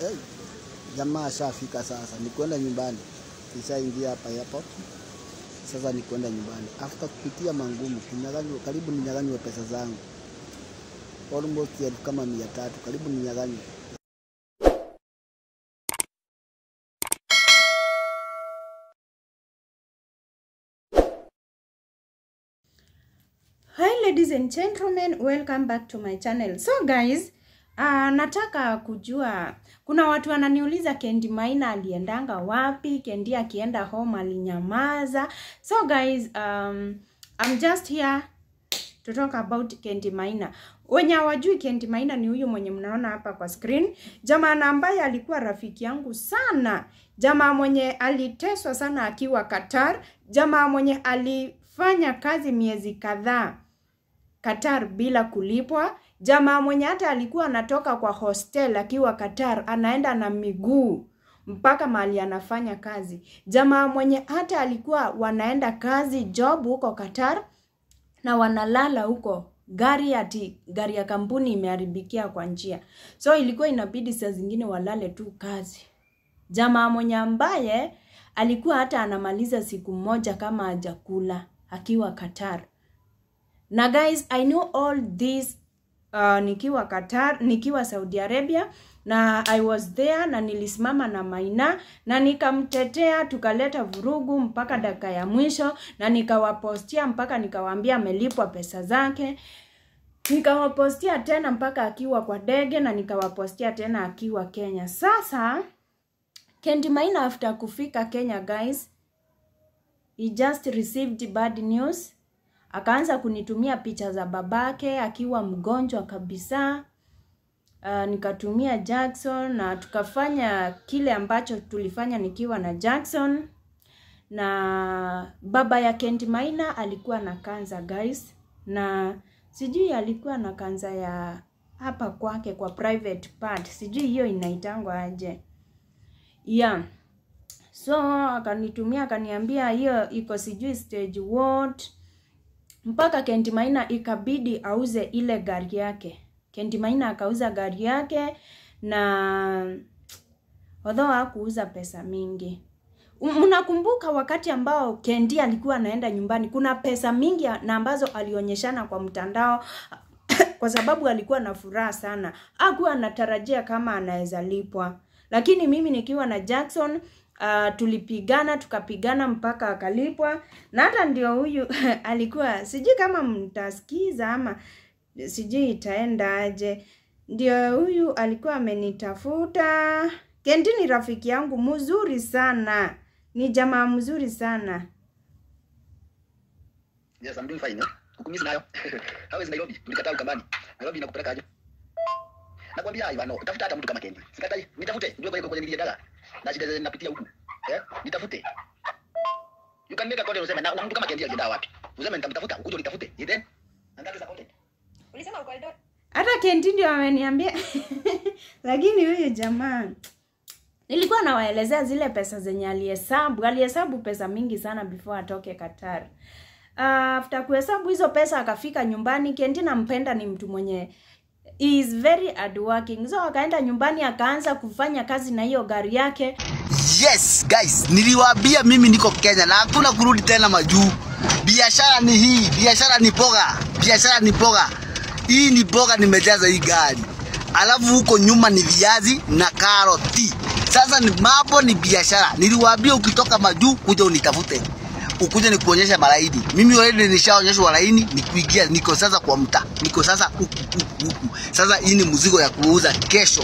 hey, jamaa ashafika sasa, ni kwenda nyumbani. Kishaingia hapa airport, sasa ni kwenda nyumbani. After kupitia mangumu, kunyaganywa, karibu ninyaganywe pesa zangu almost elfu kama mia tatu, karibu ninyaganywe Hi ladies and gentlemen, welcome back to my channel. So guys, uh, nataka kujua kuna watu wananiuliza Kendi Maina aliendanga wapi? Kendi akienda home alinyamaza. So guys, um, I'm just here to talk about Kendi Maina. Wenye hawajui Kendi Maina ni huyu mwenye mnaona hapa kwa screen, jamaa ambaye alikuwa rafiki yangu sana, jamaa mwenye aliteswa sana akiwa Qatar, jamaa mwenye alifanya kazi miezi kadhaa Qatar bila kulipwa, jamaa mwenye hata alikuwa anatoka kwa hostel akiwa Qatar anaenda na miguu mpaka mahali anafanya kazi, jamaa mwenye hata alikuwa wanaenda kazi job huko Qatar na wanalala huko gari ati gari ya kampuni imeharibikia kwa njia, so ilikuwa inabidi saa zingine walale tu kazi. Jamaa mwenye ambaye alikuwa hata anamaliza siku moja kama hajakula akiwa Qatar. Na guys, I know all this uh, nikiwa Qatar, nikiwa Saudi Arabia na I was there na nilisimama na Maina na nikamtetea, tukaleta vurugu mpaka dakika ya mwisho, na nikawapostia mpaka nikawaambia amelipwa pesa zake. Nikawapostia tena mpaka akiwa kwa ndege na nikawapostia tena akiwa Kenya. Sasa Kendi Maina after kufika Kenya guys, he just received bad news akaanza kunitumia picha za babake akiwa mgonjwa kabisa. Uh, nikatumia Jackson na tukafanya kile ambacho tulifanya nikiwa na Jackson, na baba ya Kent Maina alikuwa na kanza guys, na sijui alikuwa na kanza ya hapa kwake kwa private part, sijui hiyo inaitangwa aje. Yeah. So akanitumia akaniambia hiyo iko sijui stage what mpaka Kendi Maina ikabidi auze ile gari yake. Kendi Maina akauza gari yake na although hakuuza pesa mingi. Mnakumbuka wakati ambao Kendi alikuwa anaenda nyumbani, kuna pesa mingi na ambazo alionyeshana kwa mtandao kwa sababu alikuwa na furaha sana, hakuwa anatarajia kama anaweza lipwa. Lakini mimi nikiwa na Jackson uh, tulipigana tukapigana mpaka akalipwa, na hata ndio huyu alikuwa sijui kama mtasikiza ama sijui itaenda aje. Ndio huyu alikuwa amenitafuta. Kendi ni rafiki yangu mzuri sana, ni jamaa mzuri sana. Yes, I'm doing fine. Nakwambia Ivano, tafuta hata mtu kama Kendi. Sikatai, nitafute. Ndio kwa kwenye. Na shida zile huku. Eh? Nitafute. You can make a content useme na, na mtu kama Kendi alienda wapi? Useme nitamtafuta, ukuje nitafute. You then? Nataka za content. Ulisema uko Eldoret? Hata Kendi ndio ameniambia lakini huyu jamaa nilikuwa nawaelezea zile pesa zenye alihesabu. Alihesabu pesa mingi sana before atoke Qatar. Uh, after kuhesabu hizo pesa akafika nyumbani. Kendi nampenda, ni mtu mwenye he is very hardworking. So akaenda nyumbani akaanza kufanya kazi na hiyo gari yake. Yes guys, niliwaambia mimi niko Kenya na hakuna kurudi tena majuu. Biashara ni hii, biashara ni boga, biashara ni boga. Hii ni boga nimejaza hii gari, alafu huko nyuma ni viazi na karoti. Sasa ni mambo ni biashara. Niliwaambia ukitoka majuu kuja unitafute, ukuje nikuonyesha malaini. Mimi already nishaonyeshwa laini, nikuingia, niko sasa kwa mta, niko sasa huku huku huku. Sasa hii ni mzigo ya kuuza kesho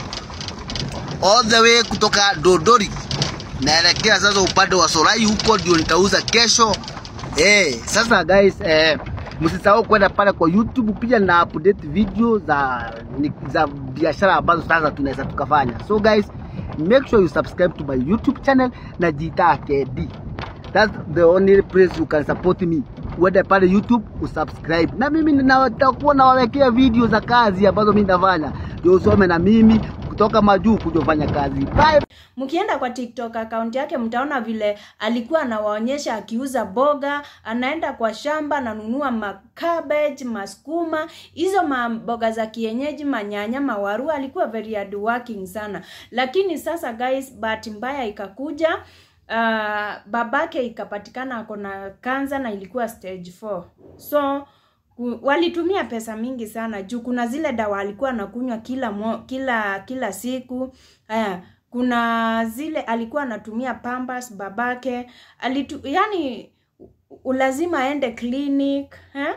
all the way kutoka Dodori naelekea sasa upande wa Solai, huko ndio nitauza kesho. Eh, sasa guys, eh, msisahau kwenda pale kwa YouTube pia na update video za ni- za biashara ambazo sasa tunaweza tukafanya. So guys, make sure you subscribe to my YouTube channel na Jita KD. That's the only place you can support me. Uende pale YouTube usubscribe, na mimi nitakuwa nawawekea video za kazi ambazo mimi nafanya, ndio usome na mimi kutoka majuu kujofanya kazi. Bye. mkienda kwa tiktok account yake mtaona vile alikuwa anawaonyesha akiuza boga anaenda kwa shamba ananunua makabeji, masukuma hizo maboga za kienyeji manyanya mawaru alikuwa very hard working sana lakini sasa guys bahati mbaya ikakuja uh, babake ikapatikana ako na kanza na ilikuwa stage 4 so walitumia pesa mingi sana. Juu kuna zile dawa alikuwa anakunywa kila mo, kila kila siku. Haya kuna zile alikuwa anatumia Pampers babake. Alitu, yani lazima aende clinic eh?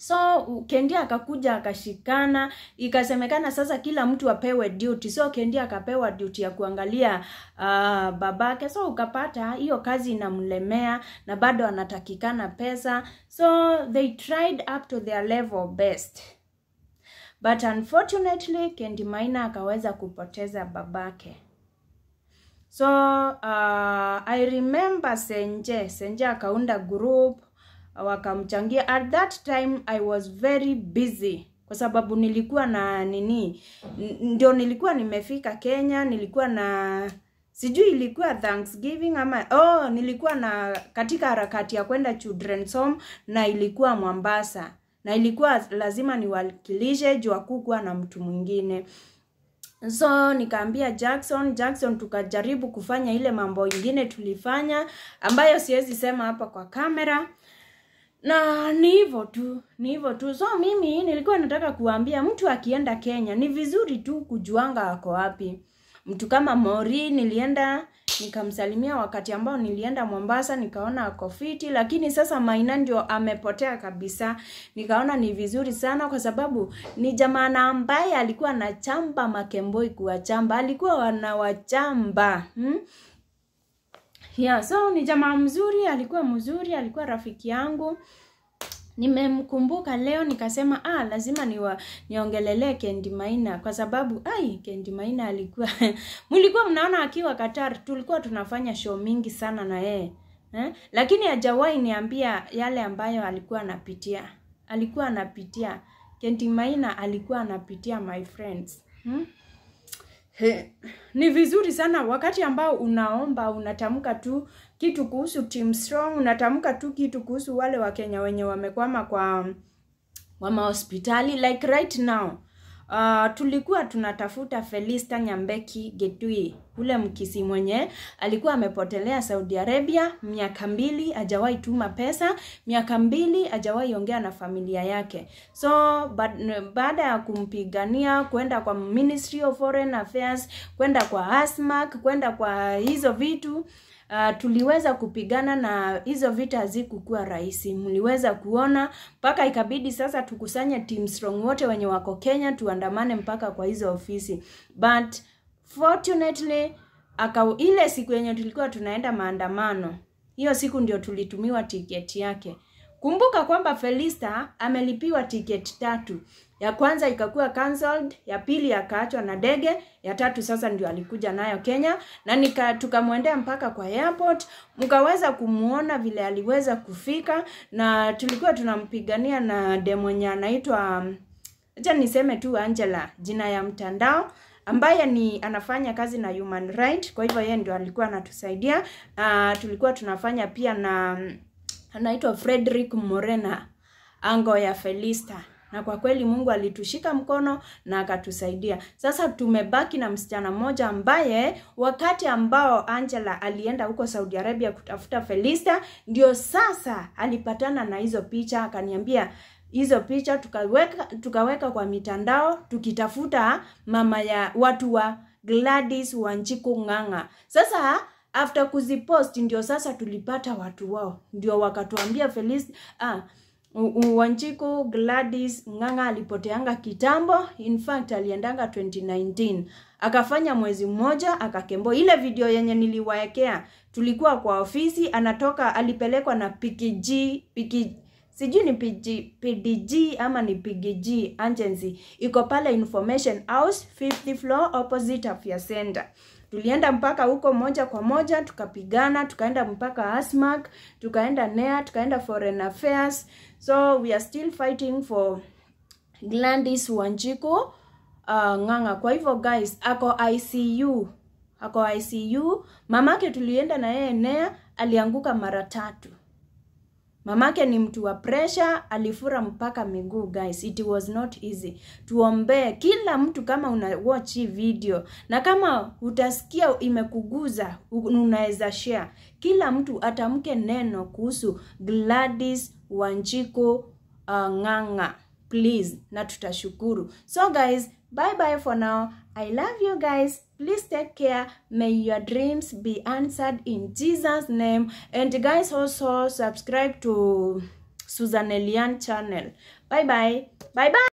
So kendi akakuja akashikana ikasemekana sasa kila mtu apewe duty. So kendi akapewa duty ya kuangalia uh, babake. So ukapata hiyo kazi inamlemea na bado anatakikana pesa. So they tried up to their level best. But unfortunately kendi maina akaweza kupoteza babake. So uh, i remember senje. Senje akaunda group wakamchangia. At that time i was very busy kwa sababu nilikuwa na nini ndio nilikuwa nimefika kenya nilikuwa na sijui ilikuwa thanksgiving ama oh nilikuwa na katika harakati ya kwenda children's home na ilikuwa mwambasa na ilikuwa lazima niwakilishe juu hakukuwa na mtu mwingine. So nikaambia jackson jackson tukajaribu kufanya ile mambo ingine tulifanya ambayo siwezi sema hapa kwa kamera na ni hivyo tu ni hivyo tu. So mimi nilikuwa nataka kuambia mtu akienda kenya ni vizuri tu kujuanga ako wapi. Mtu kama mori nilienda nikamsalimia wakati ambao nilienda mombasa nikaona ako fiti lakini sasa maina ndio amepotea kabisa. Nikaona ni vizuri sana kwa sababu ni jamana ambaye alikuwa anachamba makemboi kuwachamba. Alikuwa wanawachamba hmm? Yeah so ni jamaa mzuri alikuwa mzuri alikuwa rafiki yangu nimemkumbuka leo nikasema ah lazima niwa, niongelelee kendi maina kwa sababu ai kendi maina alikuwa mlikuwa mnaona akiwa qatar tulikuwa tunafanya show mingi sana na yeye eh? lakini hajawahi niambia yale ambayo alikuwa anapitia alikuwa anapitia kendi maina alikuwa anapitia my friends hmm? He, ni vizuri sana wakati ambao unaomba unatamka tu kitu kuhusu team strong unatamka tu kitu kuhusu wale wakenya wenye wamekwama kwa kwa mahospitali like right now uh, tulikuwa tunatafuta felista nyambeki getui ule mkisi mwenye alikuwa amepotelea saudi arabia miaka mbili ajawahi tuma pesa miaka mbili ajawahi ongea na familia yake. So baada ya kumpigania kwenda kwa ministry of foreign affairs kwenda kwa ASMAC, kwenda kwa hizo vitu Uh, tuliweza kupigana na hizo vita hazikukuwa rahisi. Mliweza kuona mpaka ikabidi sasa tukusanye team strong wote wenye wako kenya tuandamane mpaka kwa hizo ofisi. But fortunately aka ile siku yenye tulikuwa tunaenda maandamano hiyo siku ndio tulitumiwa tiketi yake. Kumbuka kwamba felista amelipiwa tiketi tatu ya kwanza ikakuwa cancelled ya pili akaachwa na ndege ya tatu sasa ndio alikuja nayo kenya. Na nika tukamwendea mpaka kwa airport mkaweza kumuona vile aliweza kufika na tulikuwa tunampigania na demwenye anaitwa acha niseme tu angela jina ya mtandao ambaye ni anafanya kazi na human right kwa hivyo yeye ndio alikuwa anatusaidia. Uh, tulikuwa tunafanya pia na anaitwa frederick morena ango ya felista na kwa kweli mungu alitushika mkono na akatusaidia. Sasa tumebaki na msichana mmoja ambaye wakati ambao angela alienda huko saudi arabia kutafuta felista ndio sasa alipatana na hizo picha akaniambia hizo picha tukaweka tukaweka kwa mitandao tukitafuta mama ya watu wa gladys wanjiku ng'ang'a sasa after kuzipost ndio sasa tulipata watu wao. Ndio wakatuambia Felista ah, wanjiku gladys ng'ang'a alipoteanga kitambo in fact aliendanga 2019 akafanya mwezi mmoja akakembo. Ile video yenye niliwaekea tulikuwa kwa ofisi anatoka alipelekwa na pkg pkg sijui ni PG, pdg ama ni pgg agency. Iko pale information house fifth floor opposite afya center tulienda mpaka huko moja kwa moja tukapigana tukaenda mpaka asmac tukaenda nea tukaenda foreign affairs. So we are still fighting for glandis Wanjiku uh, ng'ang'a. Kwa hivyo guys ako icu ako icu mamake tulienda na yeye nea alianguka mara tatu mamake ni mtu wa pressure alifura mpaka miguu guys. It was not easy. Tuombee kila mtu kama una watch hii video. Na kama utasikia imekuguza unaweza share. Kila mtu atamke neno kuhusu gladys wanjiko uh, ng'ang'a. Please na tutashukuru. So guys bye bye for now i love you guys. Please take care. May your dreams be answered in jesus name. And guys also subscribe to susan elian channel. Bye bye bye bye